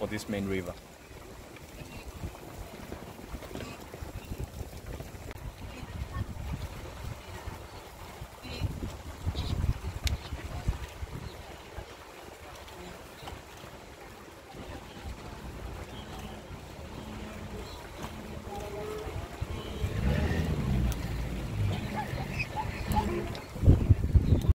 for this main river.